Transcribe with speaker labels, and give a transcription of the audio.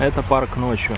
Speaker 1: Это парк ночью.